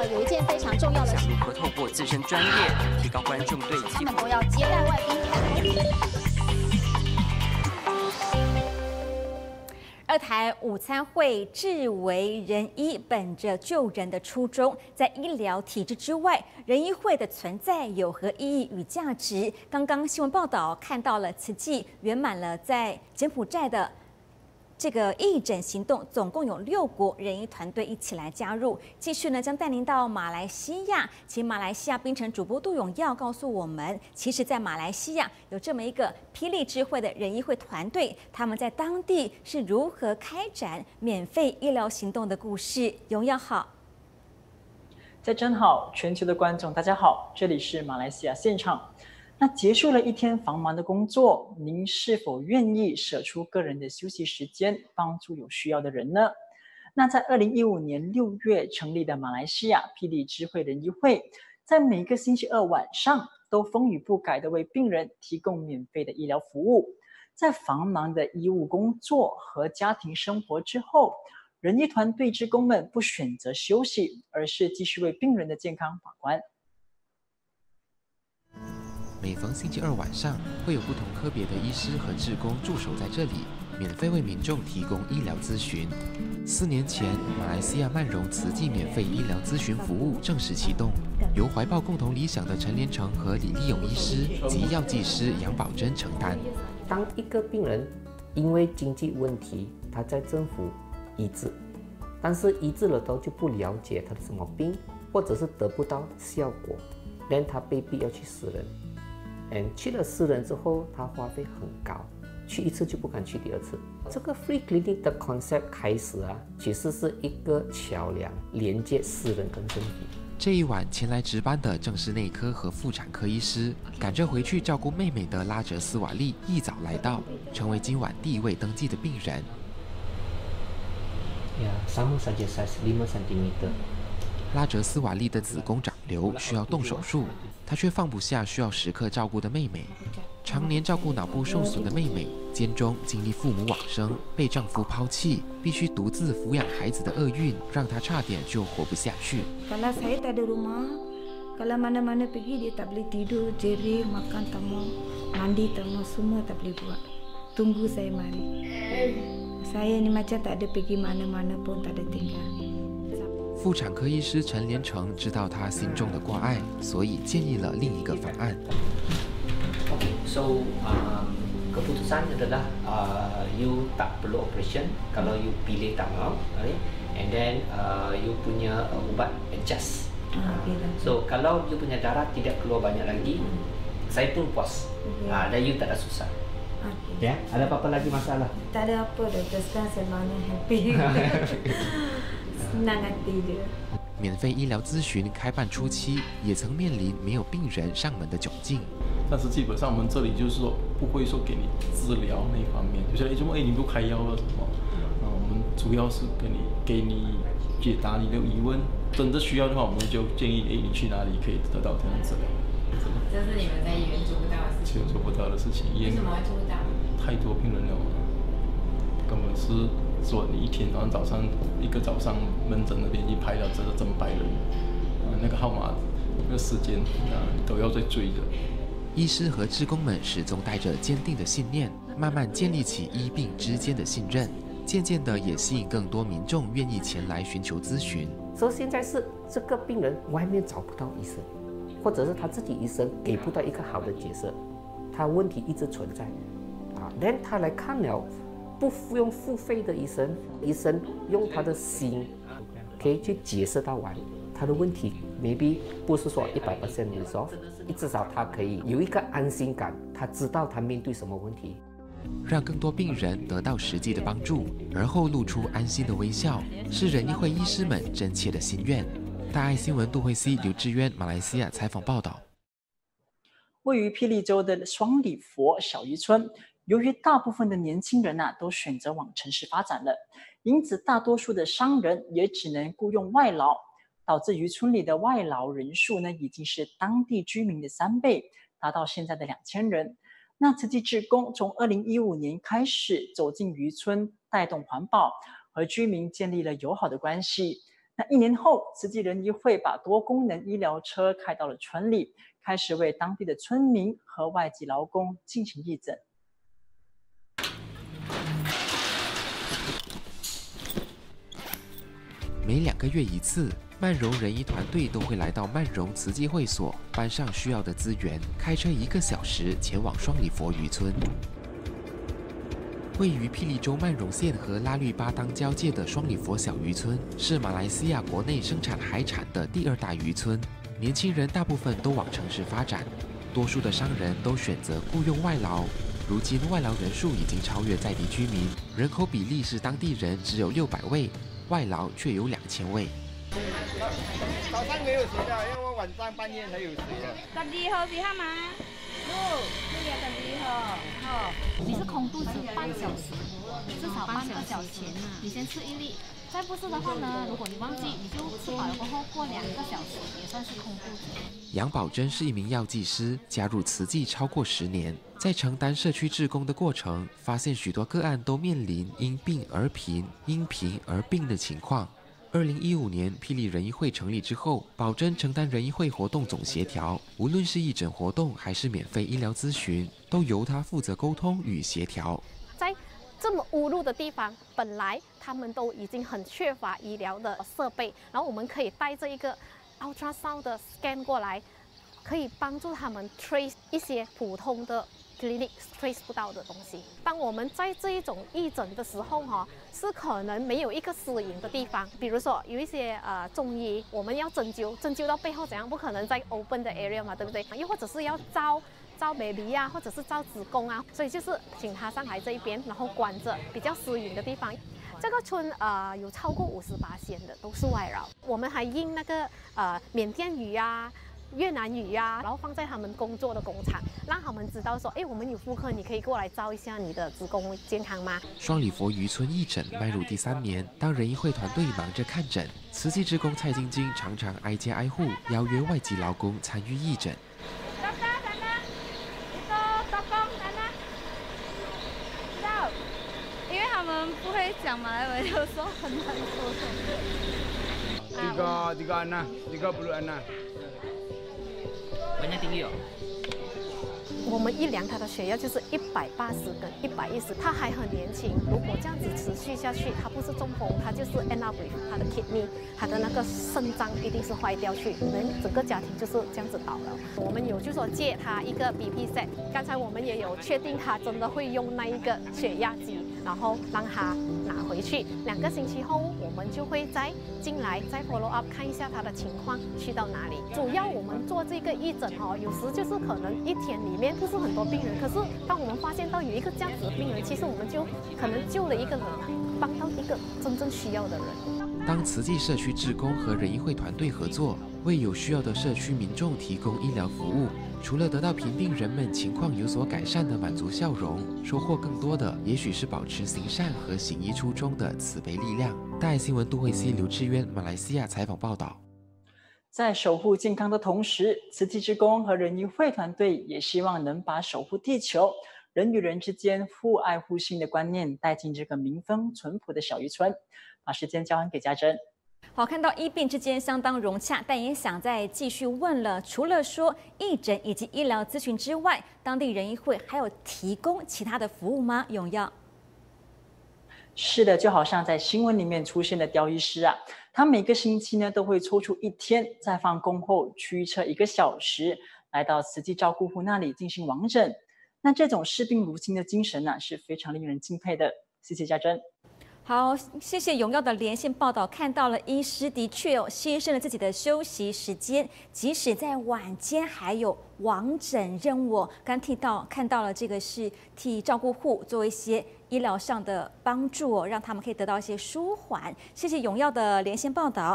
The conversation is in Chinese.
呢，有一件非常重要的想如何透过自身专业提高观众对他们都要接待外宾。二台午餐会至为仁医，本着救人的初衷，在医疗体制之外，仁医会的存在有何意义与价值？刚刚新闻报道看到了，此际圆满了在柬埔寨的。这个义诊行动总共有六国人医团队一起来加入，继续呢将带您到马来西亚，请马来西亚槟城主播杜永耀告诉我们，其实，在马来西亚有这么一个霹雳智慧的人医会团队，他们在当地是如何开展免费医疗行动的故事。永耀好，在真好，全球的观众大家好，这里是马来西亚现场。那结束了一天繁忙的工作，您是否愿意舍出个人的休息时间，帮助有需要的人呢？那在二零一五年六月成立的马来西亚霹雳智慧人医会，在每个星期二晚上都风雨不改的为病人提供免费的医疗服务。在繁忙的医务工作和家庭生活之后，人医团队职工们不选择休息，而是继续为病人的健康把关。每逢星期二晚上，会有不同科别的医师和志工驻守在这里，免费为民众提供医疗咨询。四年前，马来西亚曼荣慈济免费医疗咨询服务正式启动，由怀抱共同理想的陈连成和李立勇医师及药剂师杨宝珍承担。当一个病人因为经济问题，他在政府医治，但是医治了都就不了解他的什么病，或者是得不到效果，连他被逼要去死人。嗯，去了私人之后，他花费很高，去一次就不敢去第二次。这个 free clinic 的 concept 开始啊，其实是一个桥梁，连接私人跟政府。这一晚前来值班的正是内科和妇产科医师，赶着回去照顾妹妹的拉哲斯瓦利一早来到，成为今晚第一位登记的病人。拉哲斯瓦利的子宫长瘤需要动手术。他却放不下需要时刻照顾的妹妹，常年照顾脑部受损的妹妹，间中经历父母往生、被丈夫抛弃，必须独自抚养孩子的厄运，让她差点就活不下去。Kalau saya tak ada rumah, kalau mana mana pergi dia tak boleh tidur, jeri, makan tamu, mandi tamu, semua tak boleh buat. Tunggu saya mari. Saya ni macam tak ada pergi mana mana pun tak ada tinggal. 妇产科医师陈连成知道他心中的挂碍，所以建议了另一个方案。So, keputusan adalah you tak perlu operation kalau you pilih tak mau, and then you punya ubat adjust. So, kalau you punya darah tidak keluar banyak lagi, saya pun puas. Dan you tak ada susah. Ya, ada apa-apa lagi masalah? Tak ada apa, doktor. Sekarang saya mana happy. 免费医疗咨询开办初期，也曾面临没有病人上门的窘境。但是基本上我们这里就是说，不会说给你治疗那方面，就是哎什么哎你不开药了什么，那我们主要是给你给你解答你的疑问。真的需要的话，我们就建议哎你去哪里可以得到这样治疗。这是你们在医院做不到的事情。做不到的事情，为什么会做不到？太多病人了，根本是。说你一天，然后早上一个早上门诊那边一排了这个整百人，啊，那个号码、那个时间啊，都要在追的。医师和职工们始终带着坚定的信念，慢慢建立起医病之间的信任，渐渐的也吸引更多民众愿意前来寻求咨询。说现在是这个病人外面找不到医生，或者是他自己医生给不到一个好的解释，他问题一直存在，啊，连他来看了。不用付费的医生，医生用他的心可以去解释到完他的问题，maybe 不是说一百 percent resolve，至少他可以有一个安心感，他知道他面对什么问题，让更多病人得到实际的帮助，而后露出安心的微笑，是仁医会医师们真切的心愿。大爱新闻杜慧熙、刘志渊，马来西亚采访报道。位于霹雳州的双里佛小渔村。由于大部分的年轻人呐都选择往城市发展了，因此大多数的商人也只能雇佣外劳，导致渔村里的外劳人数呢已经是当地居民的三倍，达到现在的两千人。那慈济志工从二零一五年开始走进渔村，带动环保，和居民建立了友好的关系。那一年后，慈济人医会把多功能医疗车开到了村里，开始为当地的村民和外籍劳工进行义诊。每两个月一次，曼荣仁医团队都会来到曼荣慈济会所，搬上需要的资源，开车一个小时前往双里佛渔村。位于霹雳州曼荣县和拉律巴当交界的双里佛小渔村，是马来西亚国内生产海产的第二大渔村。年轻人大部分都往城市发展，多数的商人都选择雇佣外劳。如今外劳人数已经超越在地居民，人口比例是当地人只有六百位。外劳却有两千位。早上没有水的，因为晚上半夜才有水的。十二号是吗？哦，这个十二号。哦，你是空肚子半小时，至少半个小时前。你先吃一粒，再不是的话呢，如果你忘记，你就吃饱了过后过两个小时也算是空肚子。杨宝珍是一名药剂师，加入慈济超过十年。在承担社区志工的过程，发现许多个案都面临因病而贫、因贫而病的情况。二零一五年，霹雳仁医会成立之后，宝珍承担仁医会活动总协调，无论是义诊活动还是免费医疗咨询，都由他负责沟通与协调。在这么误路的地方，本来他们都已经很缺乏医疗的设备，然后我们可以带着一个 ultrasound 的 scan 过来，可以帮助他们 trace 一些普通的。Clinics trace 不到的东西。当我们在这一种义诊的时候，哈，是可能没有一个私营的地方。比如说有一些呃中医，我们要针灸，针灸到背后怎样？不可能在 open 的 area 嘛，对不对？又或者是要照照 baby 啊，或者是照子宫啊，所以就是请他上来这一边，然后关着比较私隐的地方。这个村呃有超过五十八仙的都是外劳，我们还印那个呃缅甸语啊。越南语呀，然后放在他们工作的工厂，让他们知道说，哎，我们有妇科，你可以过来照一下你的子宫健康吗？双里佛渔村义诊迈入第三年，当仁医会团队忙着看诊，慈济职工蔡晶晶常常挨家挨户邀约外籍劳工参与义诊。因为他们不会讲马来文，有时候很难沟通。这个这个安娜，这个不如安娜。文家定义哦。我们一量他的血压就是一百八十跟一百一十，他还很年轻。如果这样子持续下去，他不是中风，他就是 end up with 他的 kidney，他的那个肾脏一定是坏掉去，人整个家庭就是这样子倒了。我们有就说借他一个 BP set，刚才我们也有确定他真的会用那一个血压机，然后让他拿回去。两个星期后，我们就会再进来再 follow up 看一下他的情况去到哪里。主要我们做这个义诊哦，有时就是可能一天里面。不是很多病人，可是当我们发现到有一个这样子的病人，其实我们就可能救了一个人，帮到一个真正需要的人。当慈济社区志工和仁医会团队合作，为有需要的社区民众提供医疗服务，除了得到平病人们情况有所改善的满足笑容，收获更多的也许是保持行善和行医初衷的慈悲力量。大爱新闻杜慧熙、刘志渊，马来西亚采访报道。在守护健康的同时，慈济之工和人医会团队也希望能把守护地球、人与人之间互爱互信的观念带进这个民风淳朴的小渔村。把时间交还给家珍。好，看到医病之间相当融洽，但也想再继续问了。除了说义诊以及医疗咨询之外，当地仁医会还有提供其他的服务吗？永耀。是的，就好像在新闻里面出现的雕医师啊，他每个星期呢都会抽出一天，在放工后驱车一个小时，来到慈济照顾户那里进行网诊。那这种视病如亲的精神呢，是非常令人敬佩的。谢谢嘉珍。好，谢谢荣耀的连线报道，看到了医师的确哦，牺牲了自己的休息时间，即使在晚间还有网诊任务。刚提到看到了这个是替照顾户做一些。医疗上的帮助哦，让他们可以得到一些舒缓。谢谢荣耀的连线报道。